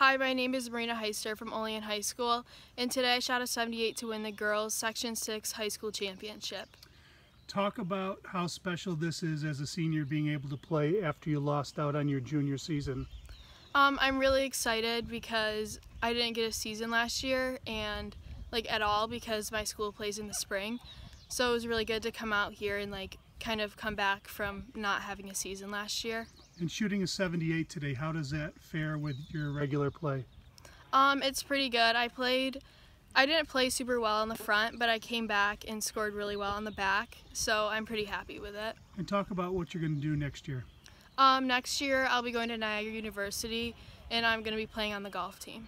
Hi, my name is Marina Heister from Olean High School, and today I shot a 78 to win the girls Section 6 high school championship. Talk about how special this is as a senior being able to play after you lost out on your junior season. Um, I'm really excited because I didn't get a season last year and like at all because my school plays in the spring. So it was really good to come out here and like kind of come back from not having a season last year. And shooting a 78 today, how does that fare with your regular play? Um, it's pretty good. I played, I didn't play super well on the front, but I came back and scored really well on the back. So I'm pretty happy with it. And talk about what you're going to do next year. Um, next year I'll be going to Niagara University and I'm going to be playing on the golf team.